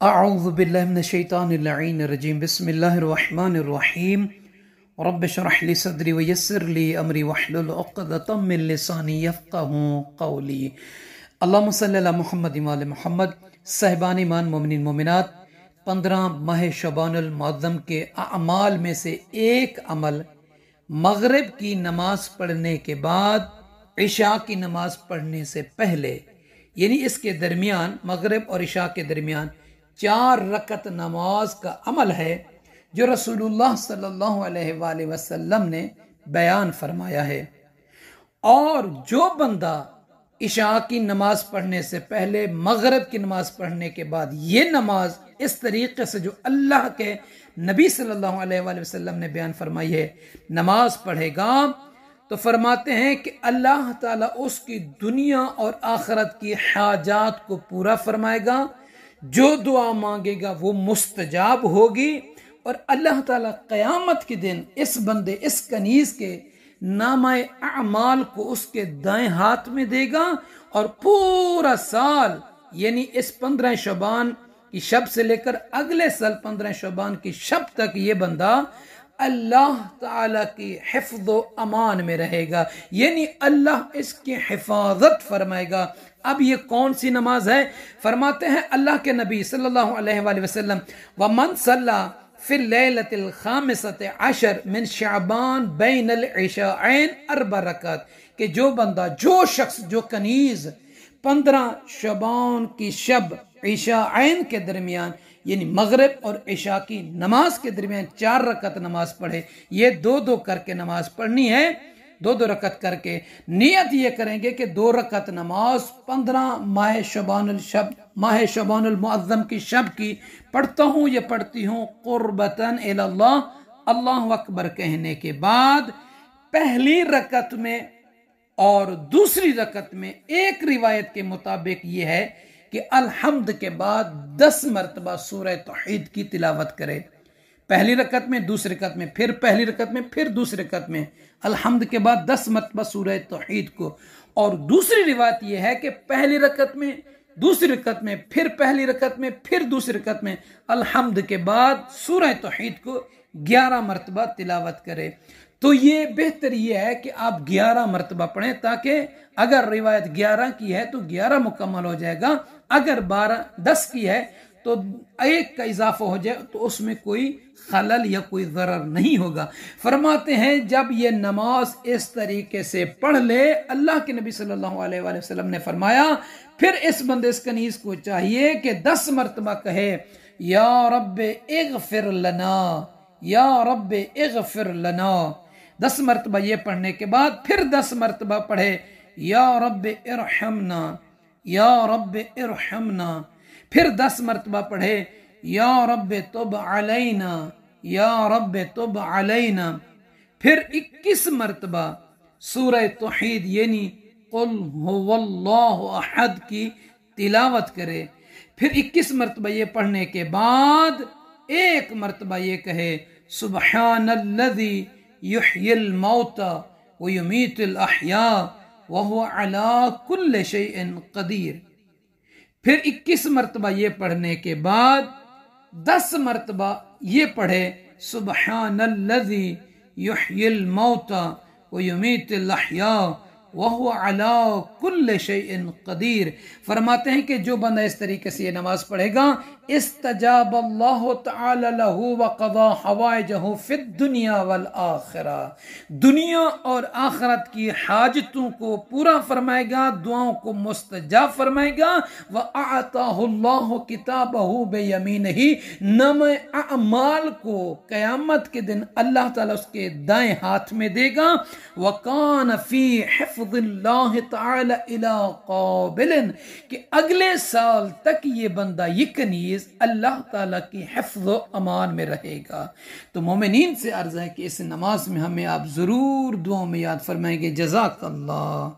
اعوذ باللہ من الشیطان اللعین الرجیم بسم اللہ الرحمن الرحیم رب شرح لی صدری ویسر لی امری وحلل عقدتا من لسانی یفقہوں قولی اللہم صلی اللہ محمد وآل محمد. صحبان ایمان، مومنین، مومنات. پندرہ ماہ شبان المعظم کے اعمال میں سے ایک عمل، مغرب کی نماز پڑھنے کے بعد عشاء کی نماز پڑھنے سے پہلے یعنی اس کے درمیان، مغرب اور عشاء کے درمیان چار رکت نماز کا عمل ہے، جو رسول اللہ صلی اللہ علیہ وآلہ وسلم نے بیان فرمایا ہے۔ اور جو بندہ عشاء کی نماز پڑھنے سے پہلے مغرب کی نماز پڑھنے کے بعد یہ نماز اس طریقے سے جو اللہ کے نبی صلی اللہ علیہ وآلہ وسلم نے بیان فرمائی ہے، نماز پڑھے گا، تو فرماتے ہیں کہ اللہ تعالیٰ اس کی دنیا اور آخرت کی حاجات کو پورا فرمائے گا۔ جو دعا مانگے گا وہ مستجاب ہوگی اور اللہ تعالیٰ قیامت کے دن اس بندے، اس کنیز کے نامہ اعمال کو اس کے دائیں ہاتھ میں دے گا اور پورا سال یعنی اس پندرہ شبان کی شب سے لے کر اگلے سال پندرہ شبان کی شب تک یہ بندہ اللہ تعالیٰ کی حفظ و امان میں رہے گا۔ یعنی اللہ اس کی حفاظت فرمائے گا۔ اب یہ کون سی نماز ہے؟ فرماتے ہیں اللہ کے نبی صلی اللہ علیہ وآلہ وسلم، ومن صلی فی اللیلت الخامست عشر من شعبان بین العشاءین اربع رکعت کہ جو بندہ، جو شخص، جو کنیز، پندرہ شبان کی شب عشاءین کے درمیان یعنی مغرب اور عشاء کی نماز کے درمیان چار رکعت نماز پڑھے، یہ دو دو کر کے نماز پڑھنی ہے۔ دو دو رکعت کر کے نیت یہ کریں گے کہ دو رکعت نماز پندرہ ماہ شبان الشب ماہ شبان المعظم کی شب کی پڑھتا ہوں یا پڑھتی ہوں؟ قربتاً اللہ اللہ اکبر کہنے کے بعد پہلی رکعت میں اور دوسری رکعت میں ایک روایت کے مطابق یہ ہے کہ الحمد کے بعد دس مرتبہ سورہ توحید کی تلاوت کرے۔ پہلی رکعت میں دوسری رکعت میں، پھر پہلی رکعت میں، پھر دوسری رکعت میں۔ الحمد کے بعد دس مرتبہ سورہ توحید کو۔ اور دوسری روایت یہ ہے کہ پہلی رکعت میں، دوسری رکعت میں، پھر پہلی رکعت میں، پھر دوسری رکعت میں الحمد کے بعد سورہ توحید کو گیارہ مرتبہ تلاوت کرے۔ تو یہ بہتر یہ ہے کہ آپ گیارہ مرتبہ پڑھیں تاکہ اگر روایت گیارہ کی ہے تو گیارہ مکمل ہو جائے گا۔ اگر بارہ دس کی ہے تو ایک کا اضافہ ہو جائے تو اس میں کوئی خلل یا کوئی ضرر نہیں ہوگا۔ فرماتے ہیں جب یہ نماز اس طریقے سے پڑھ لے، اللہ کے نبی صلی اللہ علیہ وآلہ وسلم نے فرمایا، پھر اس بند اس کنیز کو چاہیے کہ دس مرتبہ کہے، یا رب اغفر لنا، یا رب اغفر لنا۔ دس مرتبہ یہ پڑھنے کے بعد پھر دس مرتبہ پڑھے، یا رب ارحمنا۔ یا رب ارحمنا، پھر دس مرتبہ پڑھے، یا رب تب علینا، یا رب تب علینا۔ پھر اکیس مرتبہ سورہ توحید یعنی قل هو اللہ احد کی تلاوت کرے۔ پھر اکیس مرتبہ یہ پڑھنے کے بعد ایک مرتبہ یہ کہے، سبحان الذي يحيي الموتى ويميت الاحياء وهو على كل شيء قدیر۔ پھر اکیس مرتبہ یہ پڑھنے کے بعد دس مرتبہ یہ پڑھے، سبحان الذي يحيي الموتى ويميت الاحياء وہ علا کل شیء قدیر۔ فرماتے ہیں کہ جو بندہ اس طریقے سے یہ نماز پڑھے گا، استجاب اللہ تعالی له وقضا حوائجه فی الدنیا والآخرہ۔ دنیا اور آخرت کی حاجتوں کو پورا فرمائے گا، دعاؤں کو مستجاب فرمائے گا۔ وَأَعْتَاهُ اللَّهُ كِتَابَهُ بِيَمِينِهِ نم اعمال کو قیامت کے دن اللہ تعالی اس کے دائیں ہاتھ میں دے گا۔ وَقَانَ فِي حِفْظِ حفظ اللہ تعالی الى قابل کہ اگلے سال تک یہ بندہ یہ کنیز اللہ تعالی کی حفظ و امان میں رہے گا۔ تو مومنین سے عرض ہے کہ اس نماز میں ہمیں آپ ضرور دعاوں میں یاد فرمائیں گے۔ جزاک اللہ۔